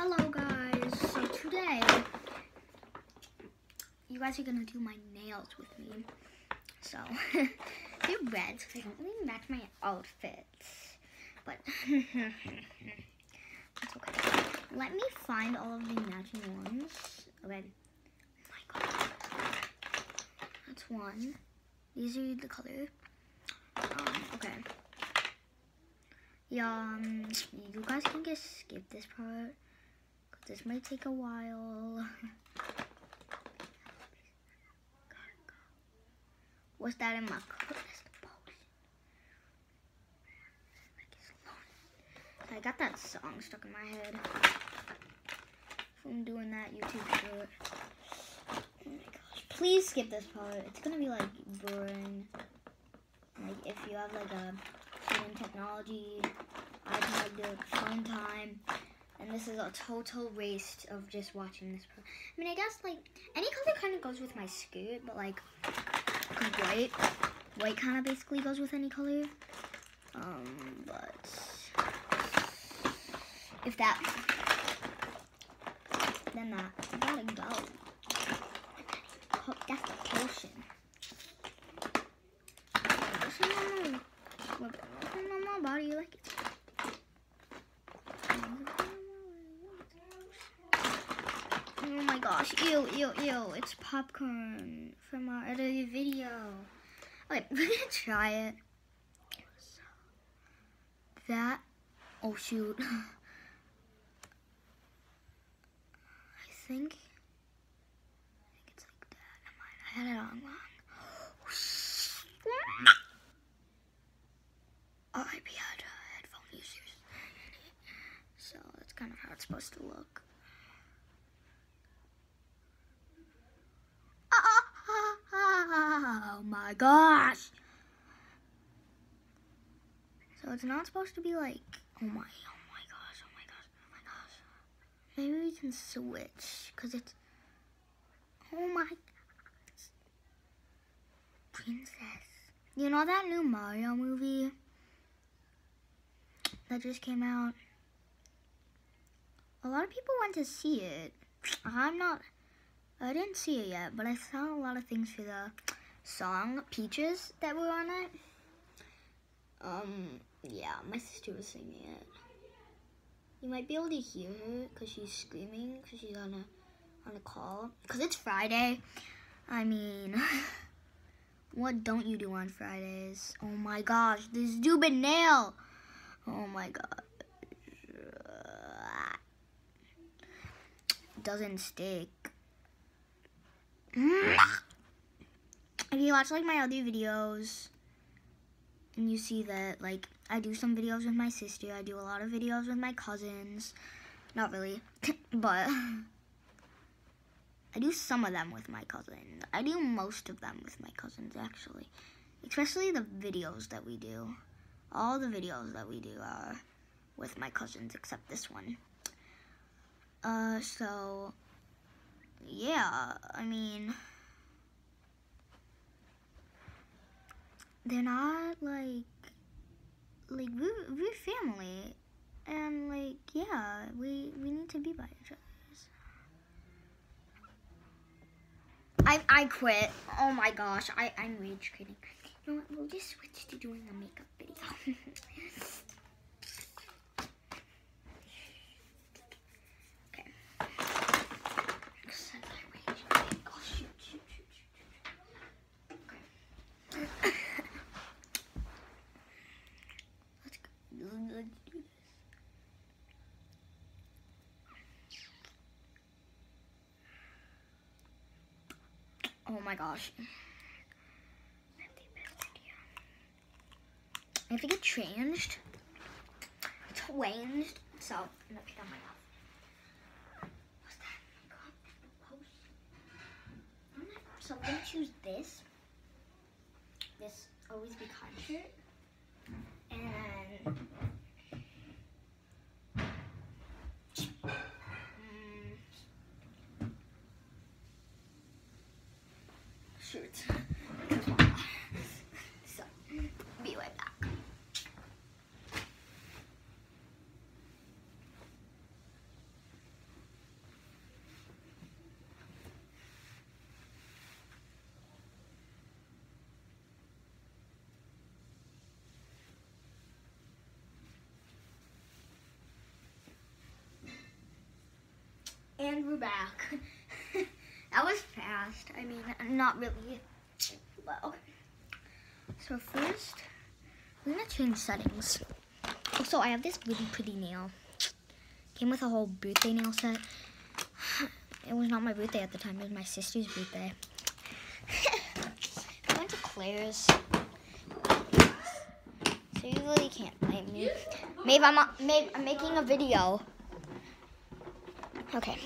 Hello guys, so today you guys are gonna do my nails with me. So they're red, so they don't really match my outfits. But okay. Let me find all of the matching ones. Okay. Oh my god. That's one. These are the color. Um, okay. Yeah, um, you guys can just skip this part. This might take a while. What's that in my cup? I got that song stuck in my head. From doing that YouTube short. Oh my gosh. Please skip this part. It's gonna be like boring. Like if you have like a certain technology, iPad, the fun time. And this is a total waste of just watching this. I mean, I guess like any color kind of goes with my skirt, but like white, white kind of basically goes with any color. Um, but if that, then that gotta go. That's the potion. Lotion on my, lotion on my body like it's. Oh my gosh, ew, ew, ew, it's popcorn from our other video. Okay, we're gonna try it. That, oh shoot. I think, I think it's like that. I I had it on wrong. Uh, headphone users. So that's kind of how it's supposed to look. Oh my gosh. So it's not supposed to be like, oh my, oh my gosh, oh my gosh, oh my gosh. Maybe we can switch, because it's, oh my gosh. Princess. You know that new Mario movie that just came out? A lot of people went to see it. I'm not, I didn't see it yet, but I saw a lot of things for the song Peaches that were on it. Um, yeah, my sister was singing it. You might be able to hear her because she's screaming because she's on a on a call. Because it's Friday. I mean, what don't you do on Fridays? Oh my gosh, this stupid nail. Oh my god. Doesn't stick. if you watch like my other videos and you see that like I do some videos with my sister, I do a lot of videos with my cousins. Not really, but I do some of them with my cousins. I do most of them with my cousins actually. Especially the videos that we do. All the videos that we do are with my cousins except this one. Uh, so, yeah, I mean, they're not like, like, we're, we're family, and like, yeah, we, we need to be by each other's. I, I quit. Oh my gosh, I, I'm rage quitting. You know what, we'll just switch to doing a makeup video. my gosh. I have to get changed. It's changed. So, oh I'm gonna pick up my mouth. So I'm gonna choose this. This always be shirt. And shoot. So, be right back. We're back. that was fast. I mean, not really. Okay. So first, we're gonna change settings. Also, I have this really pretty nail. Came with a whole birthday nail set. It was not my birthday at the time. It was my sister's birthday. I went to Claire's. So you really can't blame me. Maybe I'm, maybe I'm making a video. Okay.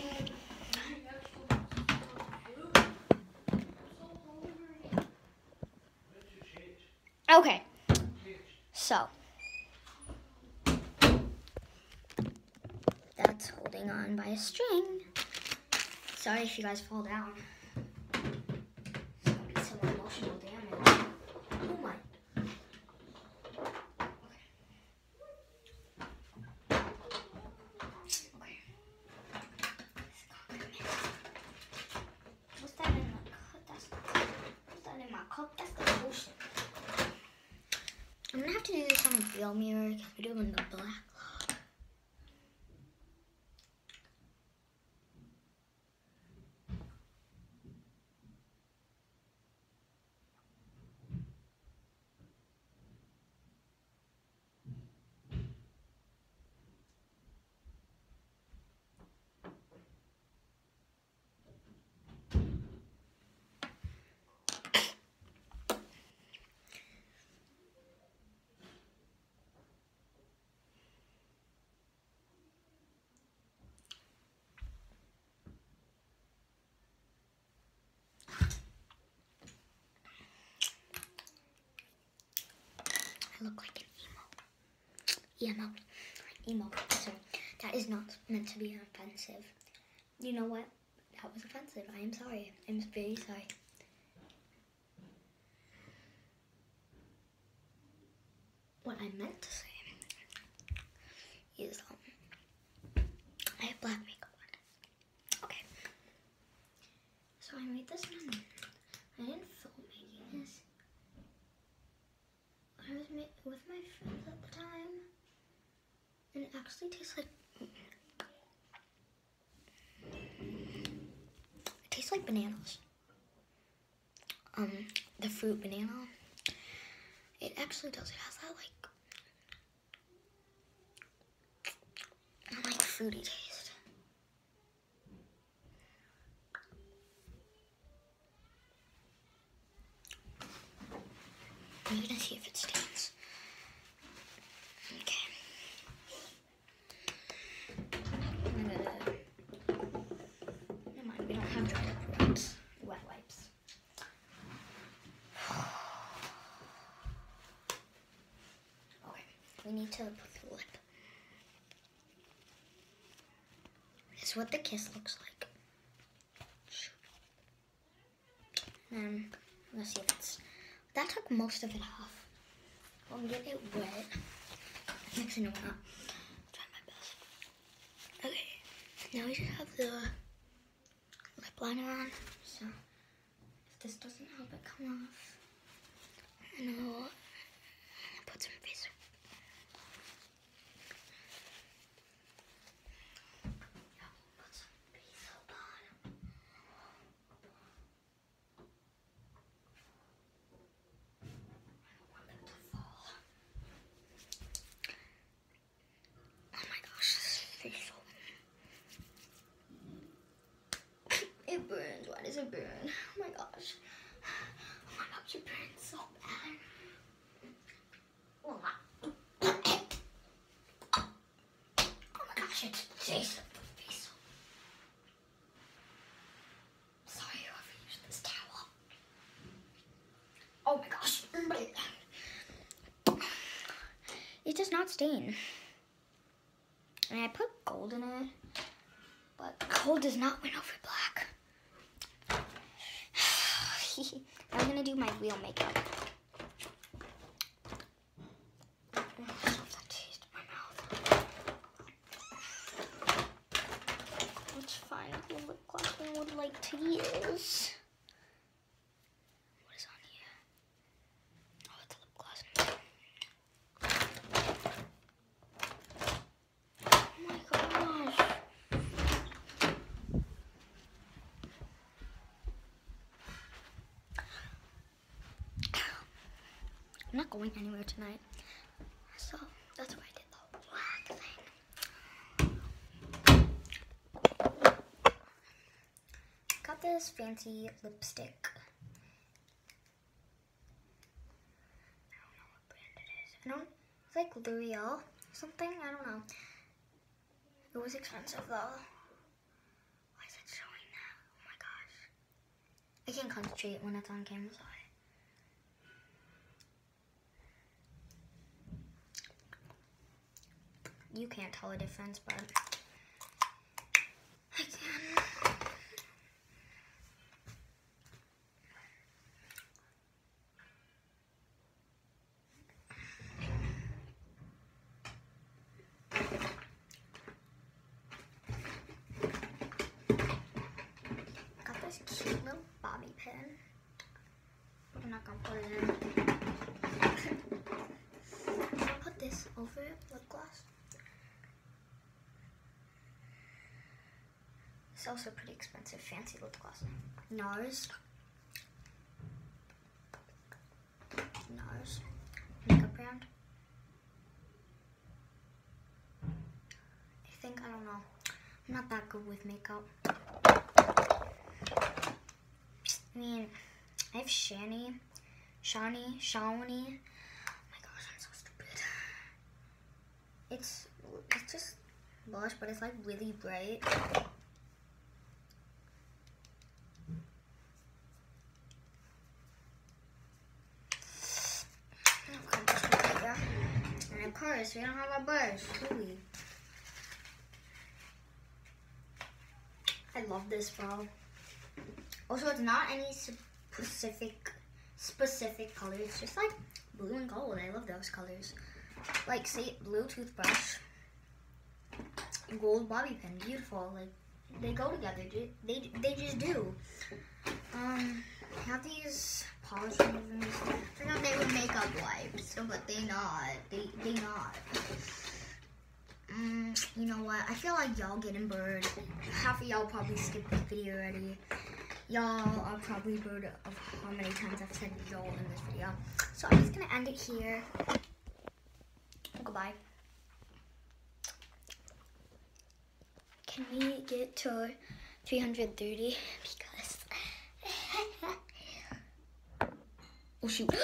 Okay. So. That's holding on by a string. Sorry if you guys fall down. It's some emotional damage. Oh my. Okay. What's that in my cup? That's what's that in my cup? That's the potion. I'm gonna have to mirror because we're doing the black. Look like an emo. Emo. Emo. So that is not meant to be offensive. You know what? That was offensive. I am sorry. I'm very sorry. What I meant to say is um I have black makeup on. Okay. So I made this one. I didn't film making this. I was ma- with my friends at the time, and it tastes like it tastes like bananas. Um, the fruit banana. It actually does. It has that like, like fruity taste. I'm gonna see if it stains. Okay. I'm gonna- Never mind, we don't have dried up wipes. Wet wipes. Okay, need to put the lip. This is what the kiss looks like. I'm gonna see if it's that took most of it off. I'll get it wet. Mixing it up. Try my best. Okay. Now we just have the lip liner on. So if this doesn't help it come off, I'll put some face. Yeah, put some face on. want it to fall. Oh my gosh, this face so It burn? Oh my gosh. Oh my gosh, it burns so bad. Oh my. Gosh. Oh my gosh. It does not stain. And I put gold in it, but gold does not win over black. I'm gonna do my real makeup. Lip gloss I would like to use. What is on here? Oh, it's a lip gloss. Oh my gosh. Going anywhere tonight. So that's why I did the black thing. Got this fancy lipstick. I don't know it is. Like L'Oreal something. I don't know. It was expensive though. Why is it showing that? Oh my gosh. I can't concentrate when it's on camera, sorry. You can't tell the difference, but I can. Got this cute little bobby pin. I'm not gonna put it in. Put this over lip gloss. It's also pretty expensive, fancy lip gloss. NARS. NARS. Makeup brand. I think, I don't know. I'm not that good with makeup. I mean, I have Shani, Shani, Shawnee. Oh my gosh, I'm so stupid. It's it's just blush, but it's like really bright. And of course, we don't have a brush, do we? I love this bro. Also, it's not any specific specific color. It's just like blue and gold. I love those colors. Like, say, blue toothbrush, gold bobby pin. Beautiful. Like, they go together. They they just do. Um, Have these polish removers. I thought they were makeup wipes, but they not. They they not. Mm, you know what? I feel like y'all getting bored. Half of y'all probably skipped this video already. Y'all are probably bored of how many times I've said y'all in this video. So I'm just gonna end it here. Goodbye. Can we get to 330? Because. oh shoot.